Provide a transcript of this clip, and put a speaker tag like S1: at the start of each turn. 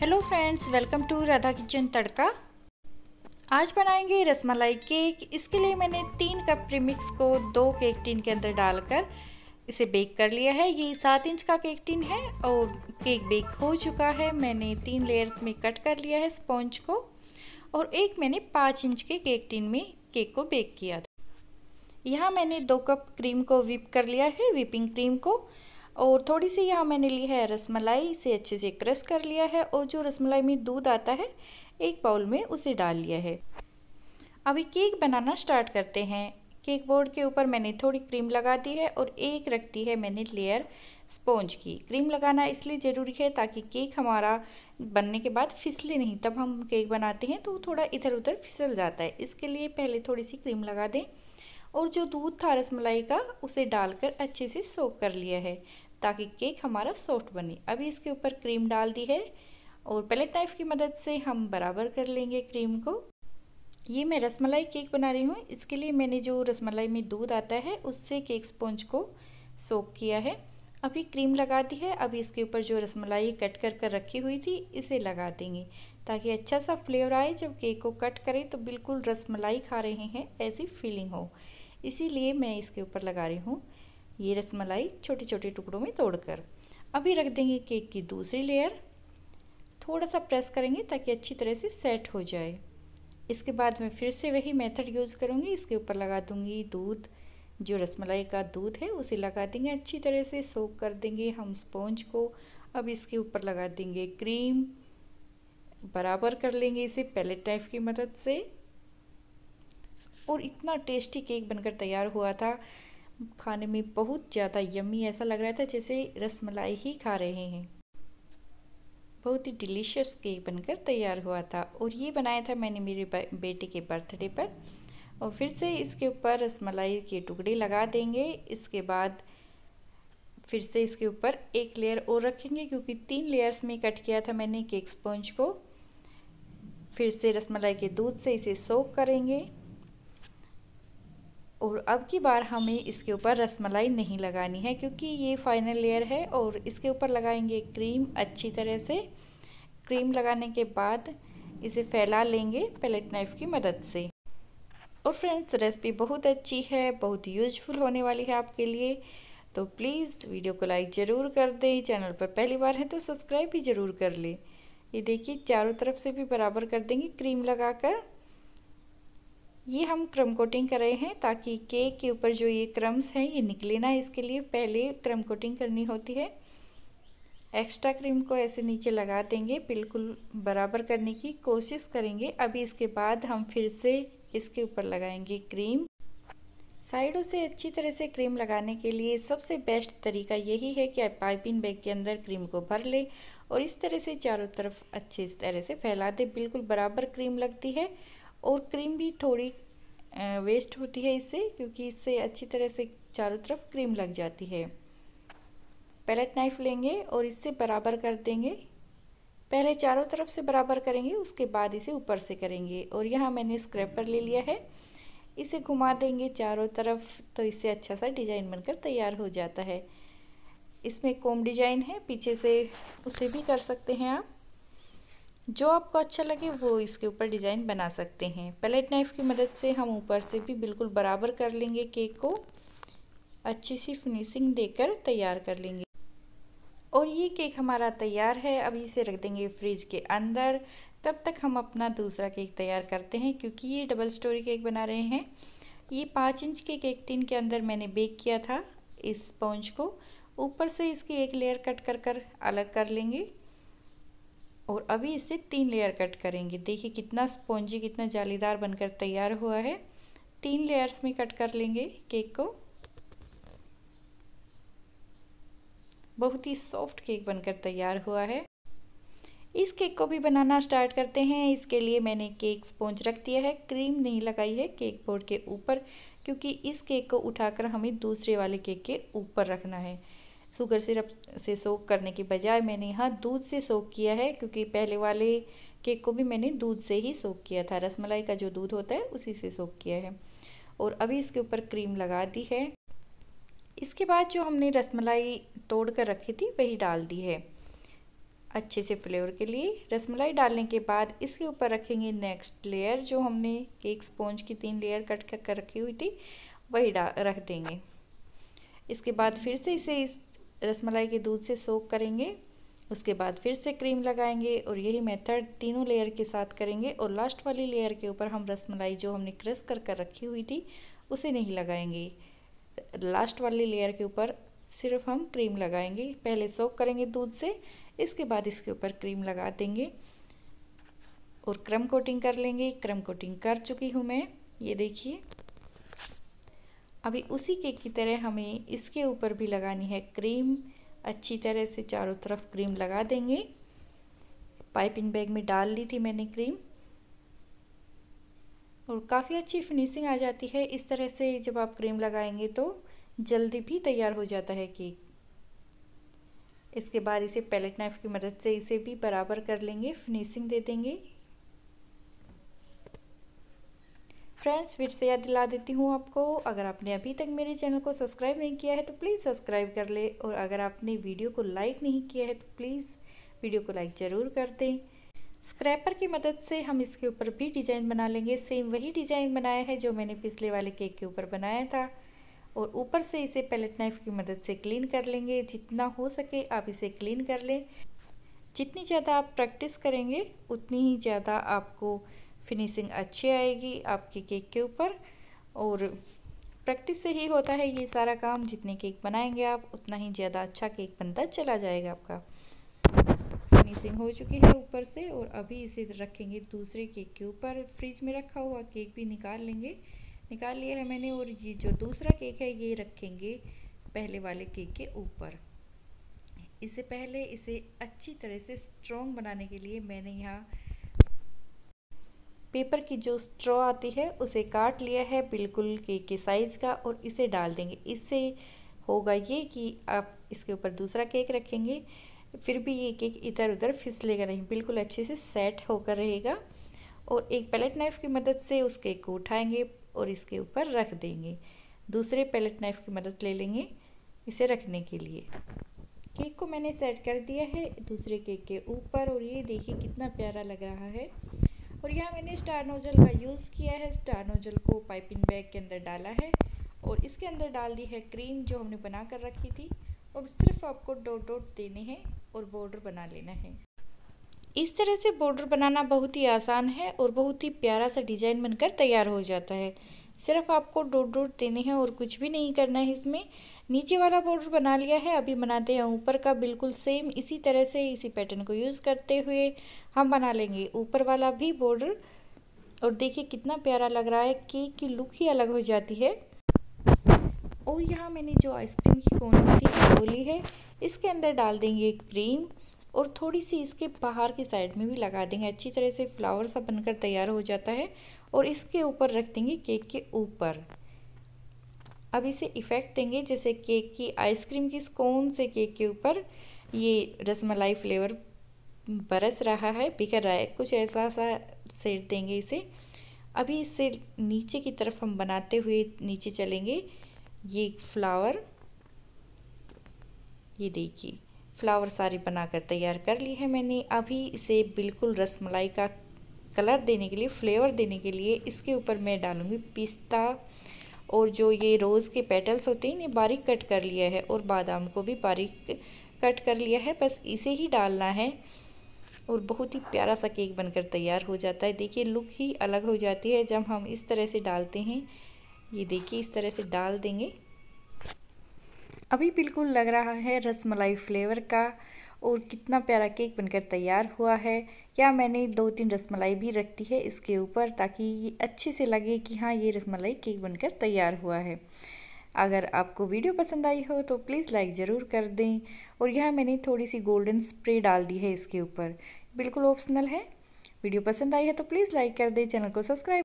S1: Hello friends welcome to Radha kitchen tadka आज बनाएँगे rasmalai cake. इसके लिए मैंने तीन कप प्रीमिक्स को दो केक टिन के अंदर डालकर इसे बेक कर लिया है। ये सात इंच का केक टिन है और केक बेक हो चुका है। मैंने तीन लेयर्स में कट कर लिया है स्पॉन्ज को और एक मैंने पाँच इंच के केक टिन में केक को बेक किया था। यहाँ मैंने दो कप क्रीम को विप कर लिया है। विपिंग क्रीम को और थोड़ी सी यहाँ मैंने ली है रसमलाई, इसे अच्छे से क्रश कर लिया है और जो रसमलाई में दूध आता है, एक बाउल में उसे डाल लिया है। अभी केक बनाना स्टार्ट करते हैं। केक बोर्ड के ऊपर मैंने थोड़ी क्रीम लगा दी है और एक रख दी है मैंने लेयर स्पॉन्ज की। क्रीम लगाना इसलिए ज़रूरी है ताकि केक हमारा बनने के बाद फिसले नहीं। तब हम केक बनाते हैं तो थोड़ा इधर उधर फिसल जाता है। इसके लिए पहले थोड़ी सी क्रीम लगा दें और जो दूध था रसमलाई का, उसे डालकर अच्छे से सोक कर लिया है। ताकि केक हमारा सॉफ्ट बने। अभी इसके ऊपर क्रीम डाल दी है और पैलेट नाइफ की मदद से हम बराबर कर लेंगे क्रीम को। ये मैं रसमलाई केक बना रही हूँ। इसके लिए मैंने जो रसमलाई में दूध आता है, उससे केक स्पॉन्ज को सोक किया है। अभी क्रीम लगा दी है। अभी इसके ऊपर जो रसमलाई कट कर कर रखी हुई थी, इसे लगा देंगे। ताकि अच्छा सा फ्लेवर आए, जब केक को कट करें तो बिल्कुल रसमलाई खा रहे हैं, ऐसी फीलिंग हो। इसीलिए मैं इसके ऊपर लगा रही हूँ। ये रसमलाई छोटे छोटे टुकड़ों में तोड़कर। अभी रख देंगे केक की दूसरी लेयर थोड़ा सा प्रेस करेंगे ताकि अच्छी तरह से सेट हो जाए। इसके बाद मैं फिर से वही मेथड यूज़ करूँगी। इसके ऊपर लगा दूँगी दूध। जो रसमलाई का दूध है, उसे लगा देंगे अच्छी तरह से। सोक कर देंगे हम स्पॉन्ज को। अब इसके ऊपर लगा देंगे क्रीम बराबर कर लेंगे इसे पैलेट नाइफ की मदद से। और इतना टेस्टी केक बनकर तैयार हुआ था। खाने में बहुत ज़्यादा यम्मी ऐसा लग रहा था जैसे रसमलाई ही खा रहे हैं। बहुत ही डिलीशियस केक बनकर तैयार हुआ था और ये बनाया था मैंने मेरे बेटे के बर्थडे पर। और फिर से इसके ऊपर रसमलाई के टुकड़े लगा देंगे। इसके बाद फिर से इसके ऊपर एक लेयर और रखेंगे क्योंकि तीन लेयर्स में कट किया था मैंने केक स्पॉन्ज को। फिर से रसमलाई के दूध से इसे सोक करेंगे। और अब की बार हमें इसके ऊपर रसमलाई नहीं लगानी है क्योंकि ये फाइनल लेयर है और इसके ऊपर लगाएँगे क्रीम अच्छी तरह से। क्रीम लगाने के बाद इसे फैला लेंगे पैलेट नाइफ की मदद से। और फ्रेंड्स रेसिपी बहुत अच्छी है, बहुत यूजफुल होने वाली है आपके लिए। तो प्लीज़ वीडियो को लाइक ज़रूर कर दें। चैनल पर पहली बार है तो सब्सक्राइब भी ज़रूर कर लें। ये देखिए, चारों तरफ़ से भी बराबर कर देंगे क्रीम लगाकर। ये हम क्रम कोटिंग कर रहे हैं ताकि केक के ऊपर जो ये क्रम्स हैं, ये निकले ना इसके लिए। पहले क्रम कोटिंग करनी होती है। एक्स्ट्रा क्रीम को ऐसे नीचे लगा देंगे बिल्कुल बराबर करने की कोशिश करेंगे। अभी इसके बाद हम फिर से इसके ऊपर लगाएँगे क्रीम साइडों से अच्छी तरह से क्रीम लगाने के लिए सबसे बेस्ट तरीका यही है कि आप पाइपिंग बैग के अंदर क्रीम को भर ले और इस तरह से चारों तरफ़ अच्छी तरह से फैला दे। बिल्कुल बराबर क्रीम लगती है। और क्रीम भी थोड़ी वेस्ट होती है इससे, क्योंकि इससे अच्छी तरह से चारों तरफ़ क्रीम लग जाती है। पैलेट नाइफ लेंगे और इससे बराबर कर देंगे। पहले चारों तरफ़ से बराबर करेंगे, उसके बाद इसे ऊपर से करेंगे। और यहाँ मैंने स्क्रैपर ले लिया है। इसे घुमा देंगे चारों तरफ़ तो इससे अच्छा सा डिज़ाइन बनकर तैयार हो जाता है। इसमें कोम डिज़ाइन है, पीछे से उसे भी कर सकते हैं आप। जो आपको अच्छा लगे वो इसके ऊपर डिज़ाइन बना सकते हैं। पैलेट नाइफ़ की मदद से हम ऊपर से भी बिल्कुल बराबर कर लेंगे केक को। अच्छी सी फिनिशिंग देकर तैयार कर लेंगे। और ये केक हमारा तैयार है। अब इसे रख देंगे फ्रिज के अंदर। तब तक हम अपना दूसरा केक तैयार करते हैं क्योंकि ये डबल स्टोरी केक बना रहे हैं। ये पाँच इंच के केक टिन के अंदर मैंने बेक किया था इस स्पॉन्ज को। ऊपर से इसकी एक लेयर कट कर कर अलग कर लेंगे। और अभी इसे तीन लेयर कट करेंगे। देखिए कितना स्पॉन्जी कितना जालीदार बनकर तैयार हुआ है। तीन लेयर्स में कट कर लेंगे केक को। बहुत ही सॉफ्ट केक बनकर तैयार हुआ है। इस केक को भी बनाना स्टार्ट करते हैं। इसके लिए मैंने केक स्पॉन्ज रख दिया है। क्रीम नहीं लगाई है केक बोर्ड के ऊपर, क्योंकि इस केक को उठाकर हमें दूसरे वाले केक के ऊपर रखना है। शुगर सिरप से सोक करने के बजाय मैंने यहाँ दूध से सोक किया है, क्योंकि पहले वाले केक को भी मैंने दूध से ही सोक किया था। रसमलाई का जो दूध होता है, उसी से सोक किया है। और अभी इसके ऊपर क्रीम लगा दी है। इसके बाद जो हमने रसमलाई तोड़ कर रखी थी, वही डाल दी है। अच्छे से फ्लेवर के लिए रसमलाई डालने के बाद इसके ऊपर रखेंगे नेक्स्ट लेयर, जो हमने केक स्पॉन्ज की तीन लेयर कट कर रखी हुई थी, वही रख देंगे। इसके बाद फिर से इसे इस रसमलाई के दूध से सोख करेंगे, उसके बाद फिर से क्रीम लगाएँगे और यही मेथड तीनों लेयर के साथ करेंगे और लास्ट वाली लेयर के ऊपर हम रसमलाई जो हमने क्रश कर कर रखी हुई थी, उसे नहीं लगाएँगे। लास्ट वाली लेयर के ऊपर सिर्फ़ हम क्रीम लगाएँगे, पहले सोक करेंगे दूध से, इसके बाद इसके ऊपर क्रीम लगा देंगे और क्रम कोटिंग कर लेंगे। क्रम कोटिंग कर चुकी हूँ मैं, ये देखिए। अभी उसी केक की तरह हमें इसके ऊपर भी लगानी है क्रीम। अच्छी तरह से चारों तरफ़ क्रीम लगा देंगे। पाइपिंग बैग में डाल ली थी मैंने क्रीम। और काफ़ी अच्छी फिनिशिंग आ जाती है इस तरह से जब आप क्रीम लगाएँगे तो जल्दी भी तैयार हो जाता है केक इसके बाद इसे पैलेट नाइफ की मदद से इसे भी बराबर कर लेंगे, फिनिशिंग दे देंगे। फ्रेंड्स, फिर से याद दिला देती हूँ आपको, अगर आपने अभी तक मेरे चैनल को सब्सक्राइब नहीं किया है तो प्लीज़ सब्सक्राइब कर ले, और अगर आपने वीडियो को लाइक नहीं किया है तो प्लीज़ वीडियो को लाइक ज़रूर कर दें। स्क्रैपर की मदद से हम इसके ऊपर भी डिज़ाइन बना लेंगे, सेम वही डिज़ाइन बनाया है जो मैंने पिछले वाले केक के ऊपर बनाया था। और ऊपर से इसे पैलेट नाइफ की मदद से क्लीन कर लेंगे, जितना हो सके आप इसे क्लीन कर लें। जितनी ज़्यादा आप प्रैक्टिस करेंगे, उतनी ही ज़्यादा आपको फिनिशिंग अच्छी आएगी आपके केक के ऊपर। और प्रैक्टिस से ही होता है ये सारा काम। जितने केक बनाएँगे आप, उतना ही ज़्यादा अच्छा केक बनता चला जाएगा आपका। फिनिशिंग हो चुकी है ऊपर से और अभी इसे रखेंगे दूसरे केक के ऊपर। फ्रिज में रखा हुआ केक भी निकाल लेंगे। निकाल लिया है मैंने और ये जो दूसरा केक है, ये रखेंगे पहले वाले केक के ऊपर। इससे पहले इसे अच्छी तरह से स्ट्रॉन्ग बनाने के लिए मैंने यहाँ पेपर की जो स्ट्रॉ आती है, उसे काट लिया है बिल्कुल केक के साइज़ का और इसे डाल देंगे। इससे होगा ये कि आप इसके ऊपर दूसरा केक रखेंगे, फिर भी ये केक इधर उधर फिसलेगा नहीं, बिल्कुल अच्छे से सेट होकर रहेगा और एक पैलेट नाइफ़ की मदद से उस केक को उठाएँगे और इसके ऊपर रख देंगे। दूसरे पैलेट नाइफ़ की मदद ले लेंगे इसे रखने के लिए। केक को मैंने सेट कर दिया है दूसरे केक के ऊपर और ये देखिए कितना प्यारा लग रहा है। और यहाँ मैंने स्टार नोजल का यूज़ किया है। स्टार नोजल को पाइपिंग बैग के अंदर डाला है और इसके अंदर डाल दी है क्रीम जो हमने बना कर रखी थी। और सिर्फ़ आपको डॉट डॉट देने हैं और बॉर्डर बना लेना है। इस तरह से बॉर्डर बनाना बहुत ही आसान है और बहुत ही प्यारा सा डिज़ाइन बनकर तैयार हो जाता है। सिर्फ़ आपको डोट डोट देने हैं और कुछ भी नहीं करना है इसमें। नीचे वाला बॉर्डर बना लिया है, अभी बनाते हैं ऊपर का, बिल्कुल सेम इसी तरह से इसी पैटर्न को यूज़ करते हुए हम बना लेंगे। ऊपर वाला भी बॉर्डर और देखिए कितना प्यारा लग रहा है केक की लुक ही अलग हो जाती है। और यहाँ मैंने जो आइसक्रीम की कोन होती है, वो ली है। इसके अंदर डाल देंगे एक क्रीम और थोड़ी सी इसके बाहर की साइड में भी लगा देंगे। अच्छी तरह से फ्लावर सा बनकर तैयार हो जाता है और इसके ऊपर रख देंगे केक के ऊपर। अब इसे इफ़ेक्ट देंगे, जैसे केक की आइसक्रीम की स्कोन से केक के ऊपर ये रसमलाई फ्लेवर बरस रहा है, बिखर रहा है। कुछ ऐसा सा सेट देंगे इसे। अभी इससे नीचे की तरफ़ हम बनाते हुए नीचे चलेंगे। ये फ्लावर ये देखिए। फ्लावर सारी बनाकर तैयार कर ली है मैंने। अभी इसे बिल्कुल रसमलाई का कलर देने के लिए, फ्लेवर देने के लिए इसके ऊपर मैं डालूँगी पिस्ता। और जो ये रोज़ के पेटल्स होते हैं, इन्हें बारीक कट कर लिया है और बादाम को भी बारीक कट कर लिया है। बस इसे ही डालना है और बहुत ही प्यारा सा केक बनकर तैयार हो जाता है। देखिए, लुक ही अलग हो जाती है जब हम इस तरह से डालते हैं। ये देखिए, इस तरह से डाल देंगे। अभी बिल्कुल लग रहा है रसमलाई फ्लेवर का और कितना प्यारा केक बनकर तैयार हुआ है। या मैंने दो तीन रसमलाई भी रखती है इसके ऊपर ताकि अच्छे से लगे कि हाँ ये रसमलाई केक बनकर तैयार हुआ है। अगर आपको वीडियो पसंद आई हो तो प्लीज़ लाइक ज़रूर कर दें और यहाँ मैंने थोड़ी सी गोल्डन स्प्रे डाल दी है इसके ऊपर। बिल्कुल ऑप्शनल है। वीडियो पसंद आई है तो प्लीज़ लाइक कर दें, चैनल को सब्सक्राइब